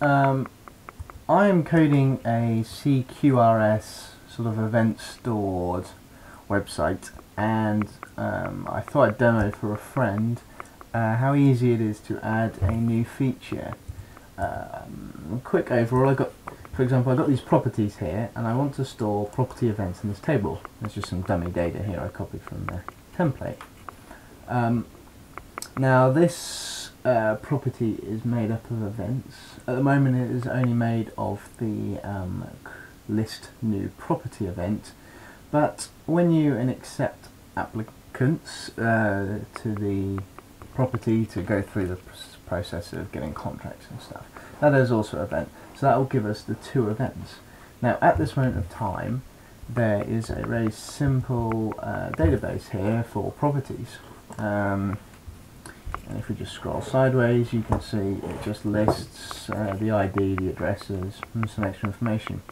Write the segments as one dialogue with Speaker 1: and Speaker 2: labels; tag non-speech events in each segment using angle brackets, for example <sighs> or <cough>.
Speaker 1: um, I am coding a CQRS sort of event stored website and um, I thought I'd demo for a friend uh, how easy it is to add a new feature. Um, quick overall, I got, for example, I got these properties here and I want to store property events in this table. There's just some dummy data here I copied from the template. Um, now this uh, property is made up of events. At the moment it is only made of the um, list new property event, but when you accept applicants uh, to the property to go through the process of getting contracts and stuff, that is also an event. So that will give us the two events. Now at this moment of time there is a very simple uh, database here for properties. Um, and if we just scroll sideways you can see it just lists uh, the ID, the addresses and some extra information.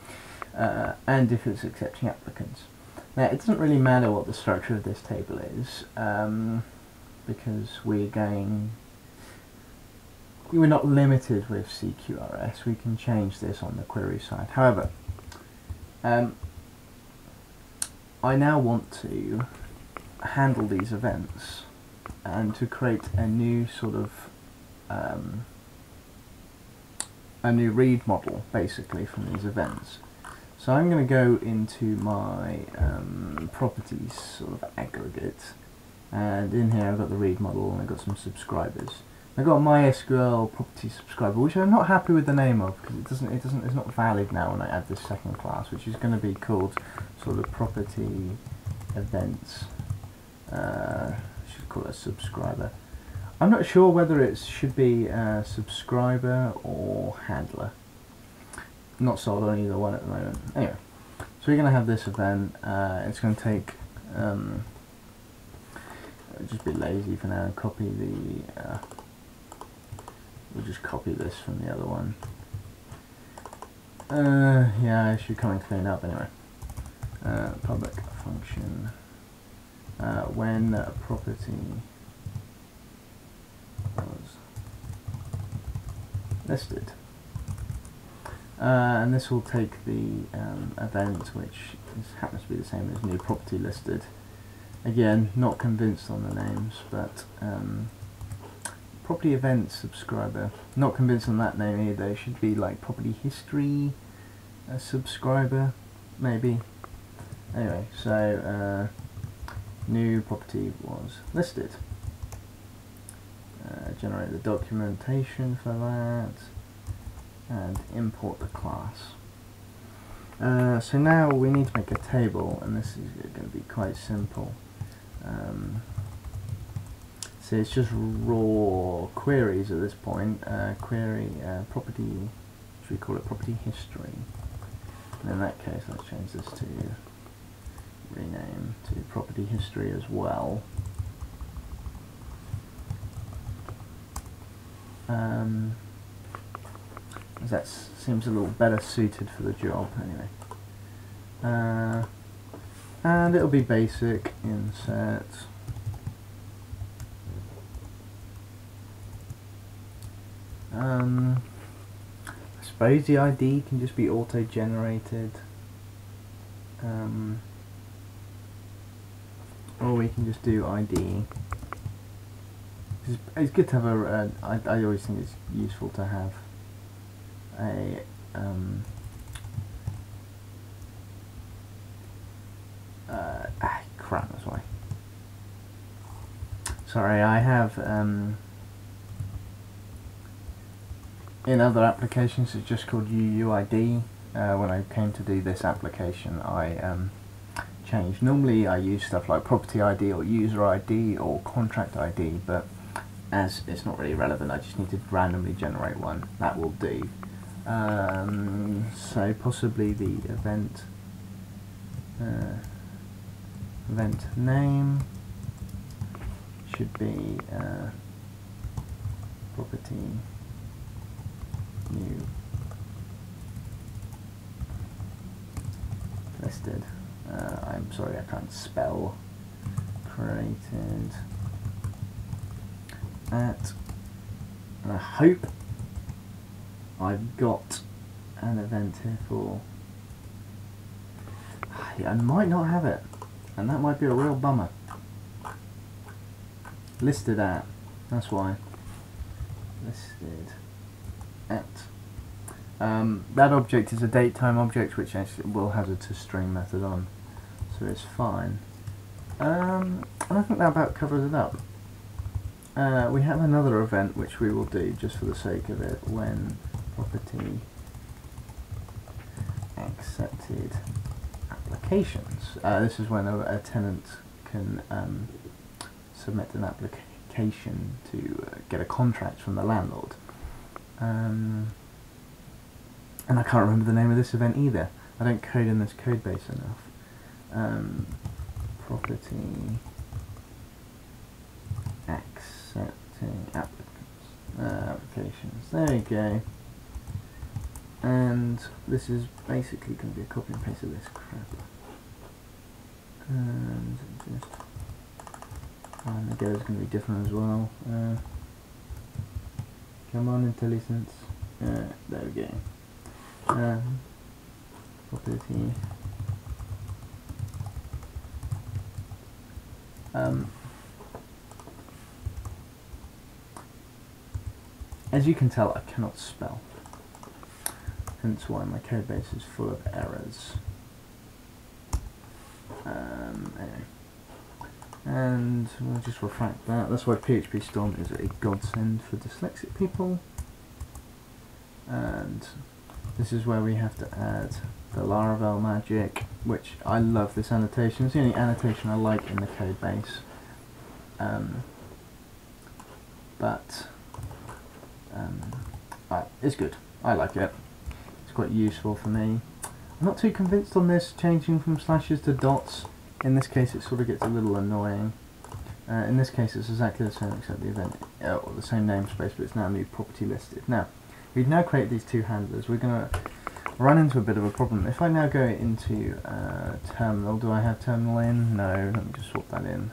Speaker 1: Uh, and if it's accepting applicants. Now it doesn't really matter what the structure of this table is um, because we're going we're not limited with CQRS we can change this on the query side. However um, I now want to handle these events and to create a new sort of um, a new read model basically from these events. So I'm going to go into my um, properties sort of aggregate and in here I've got the read model and I've got some subscribers. I've got MySQL property subscriber which I'm not happy with the name of because it doesn't it doesn't it's not valid now when I add this second class which is going to be called sort of property events. Uh, call it a subscriber. I'm not sure whether it should be a subscriber or handler. not sold on either one at the moment. Anyway, so we're going to have this event. Uh, it's going to take, um, just be lazy for now and copy the, uh, we'll just copy this from the other one. Uh, yeah, I should come and clean up anyway. Uh, public function uh, when a property was listed. Uh, and this will take the um, event which is, happens to be the same as new property listed. Again, not convinced on the names, but um, property event subscriber. Not convinced on that name either. It should be like property history a subscriber, maybe. Anyway, so uh, new property was listed. Uh, generate the documentation for that and import the class. Uh, so now we need to make a table and this is going to be quite simple. Um, so it's just raw queries at this point. Uh, query uh, property, should we call it property history? And in that case let's change this to rename to property history as well. Um, that seems a little better suited for the job anyway. Uh, and it'll be basic insert um, I suppose the ID can just be auto generated um, or we can just do ID. It's, it's good to have a. Uh, I, I always think it's useful to have a. Um, uh, ah, crap, that's why. Sorry, I have. Um, in other applications, it's just called UUID. Uh, when I came to do this application, I um, change. Normally I use stuff like property ID or user ID or contract ID, but as it's not really relevant, I just need to randomly generate one. That will do. Um, so possibly the event uh, event name should be uh, property new listed uh, I'm sorry I can't spell created at and I hope I've got an event here for. I might not have it, and that might be a real bummer. Listed at, that's why. Listed at. Um, that object is a datetime object which actually will have a toString method on, so it's fine. Um, and I think that about covers it up. Uh, we have another event which we will do just for the sake of it when property accepted applications. Uh, this is when a, a tenant can um, submit an application to uh, get a contract from the landlord. Um, and I can't remember the name of this event either. I don't code in this code base enough. Um, property accepting applicants uh, applications. There you go. And this is basically going to be a copy and paste of this crap. And just and the is going to be different as well. Uh, come on, IntelliSense. Uh, there we go. Um, property. Um, as you can tell, I cannot spell. Hence why my code base is full of errors. Um, anyway. And we'll just refactor that. That's why PHP Storm is a godsend for dyslexic people. And this is where we have to add the Laravel magic, which I love this annotation. It's the only annotation I like in the code base. Um, but um, it's good. I like it. It's quite useful for me. I'm not too convinced on this changing from slashes to dots. In this case it sort of gets a little annoying. Uh, in this case it's exactly the same except the event, uh, or the same namespace but it's now new property listed. Now, we've now created these two handlers. We're going to run into a bit of a problem. If I now go into uh, terminal, do I have terminal in? No, let me just swap that in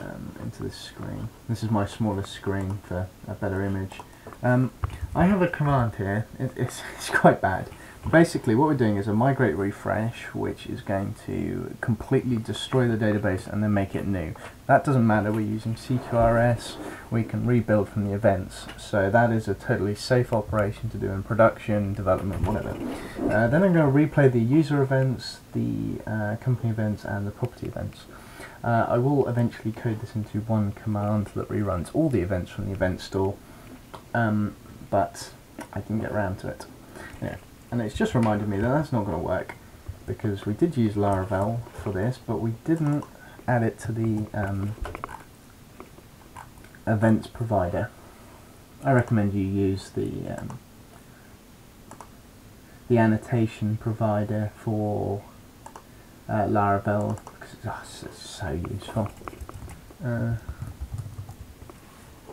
Speaker 1: um, into this screen. This is my smallest screen for a better image. Um, I have a command here, it, it's, <laughs> it's quite bad. Basically what we're doing is a migrate refresh which is going to completely destroy the database and then make it new. That doesn't matter, we're using CQRS, we can rebuild from the events, so that is a totally safe operation to do in production, development, whatever. Uh, then I'm going to replay the user events, the uh, company events and the property events. Uh, I will eventually code this into one command that reruns all the events from the event store, um, but I can get around to it. Yeah. And it's just reminded me that that's not going to work, because we did use Laravel for this, but we didn't add it to the um, events provider. I recommend you use the um, the annotation provider for uh, Laravel because oh, it's so useful. Uh,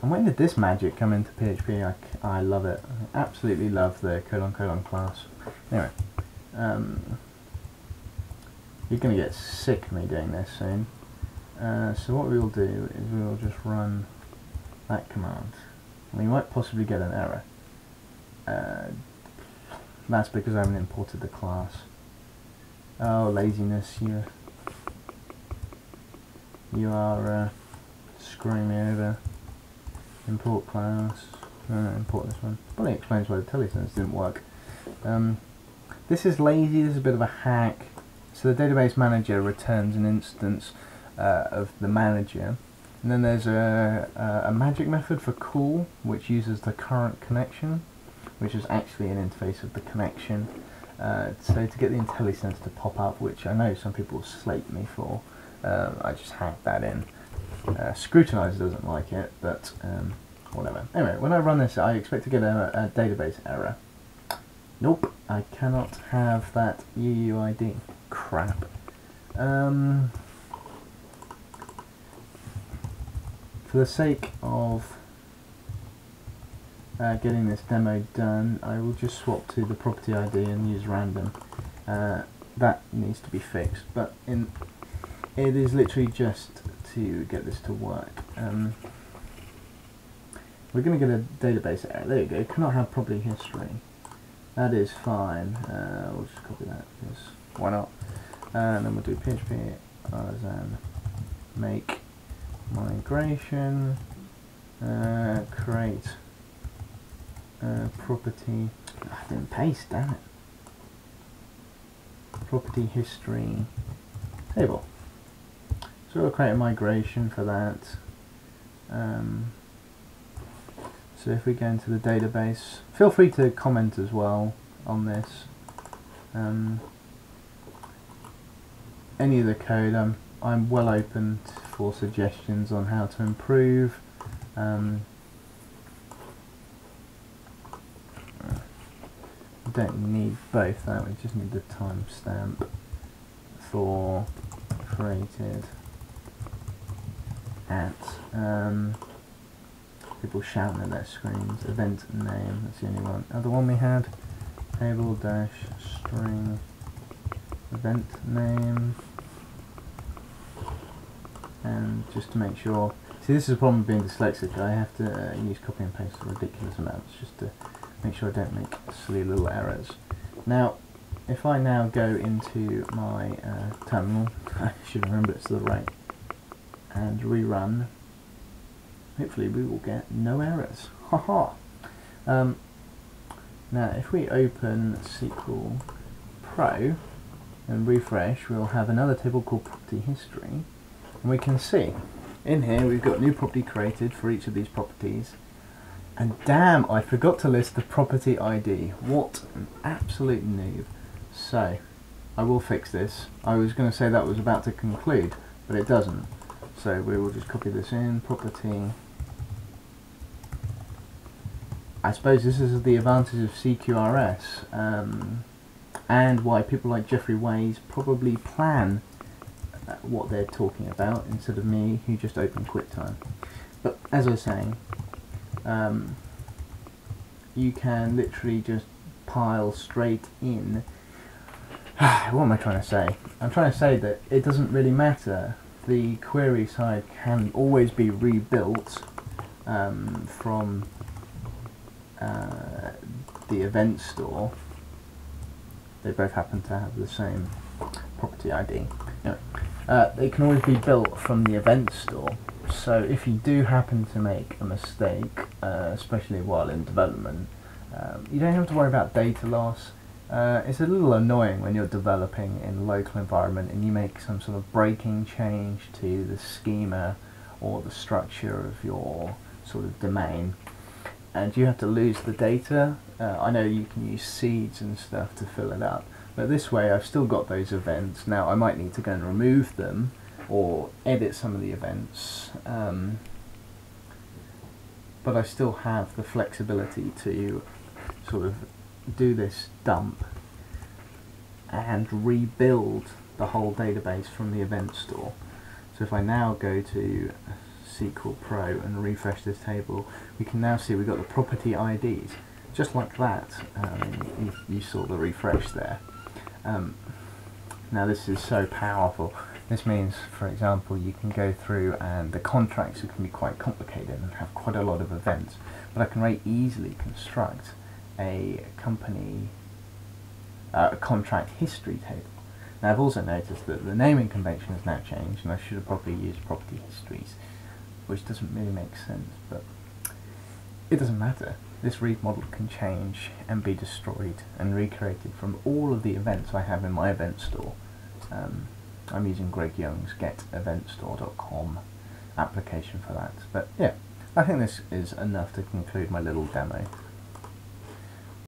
Speaker 1: and when did this magic come into PHP? I, I love it. I absolutely love the colon colon class. Anyway, um, you're going to get sick of me doing this soon. Uh, so what we'll do is we'll just run that command. We might possibly get an error. Uh, that's because I haven't imported the class. Oh, laziness, you you are uh, screwing me over. Import class. Uh, import this one. Probably explains why the IntelliSense didn't work. Um, this is lazy, this is a bit of a hack. So the database manager returns an instance uh, of the manager. And then there's a, a, a magic method for call, which uses the current connection, which is actually an interface of the connection. Uh, so to get the IntelliSense to pop up, which I know some people slate me for, uh, I just hacked that in. Uh, Scrutinizer doesn't like it, but um, whatever. Anyway, when I run this, I expect to get a, a database error. Nope, I cannot have that UUID. Crap. Um, for the sake of uh, getting this demo done, I will just swap to the property ID and use random. Uh, that needs to be fixed, but in it is literally just to get this to work. Um, we're going to get a database error. There you go. Cannot have property history. That is fine. Uh, we'll just copy that because why not? And then we'll do PHP artisan make migration uh, create uh, property. I didn't paste. Damn it. Property history table. So we'll create a migration for that. Um, so if we go into the database, feel free to comment as well on this. Um, any of the code, I'm, I'm well open for suggestions on how to improve. Um, don't need both, that we just need the timestamp for created at um, people shouting at their screens. Event name, that's the only one. Other one we had, table dash string event name. And just to make sure, see this is a problem with being dyslexic, I have to uh, use copy and paste ridiculous amounts just to make sure I don't make silly little errors. Now, if I now go into my uh, terminal, <laughs> I should remember it's to the right, and rerun hopefully we will get no errors. Haha. um, now if we open Sequel Pro and refresh we'll have another table called property history and we can see in here we've got new property created for each of these properties and damn I forgot to list the property ID. What an absolute noob. So I will fix this. I was going to say that was about to conclude but it doesn't. So we will just copy this in, property I suppose this is the advantage of CQRS um, and why people like Jeffrey Ways probably plan uh, what they're talking about instead of me who just open QuickTime. But as I was saying, um, you can literally just pile straight in. <sighs> what am I trying to say? I'm trying to say that it doesn't really matter. The query side can always be rebuilt um, from uh, the event store, they both happen to have the same property ID. Anyway, uh, they can always be built from the event store. So if you do happen to make a mistake, uh, especially while in development, um, you don't have to worry about data loss. Uh, it's a little annoying when you're developing in local environment and you make some sort of breaking change to the schema or the structure of your sort of domain and you have to lose the data. Uh, I know you can use seeds and stuff to fill it up, but this way I've still got those events. Now I might need to go and remove them or edit some of the events, um, but I still have the flexibility to sort of do this dump and rebuild the whole database from the event store. So if I now go to Sequel Pro and refresh this table, we can now see we've got the property IDs. Just like that, um, you, you, saw the refresh there. Um, now this is so powerful. This means, for example, you can go through and the contracts can be quite complicated and have quite a lot of events, but I can very easily construct a company uh, a contract history table. Now I've also noticed that the naming convention has now changed and I should have probably used property histories which doesn't really make sense, but it doesn't matter. This read model can change and be destroyed and recreated from all of the events I have in my event store. Um, I'm using Greg Young's geteventstore.com application for that. But yeah, I think this is enough to conclude my little demo.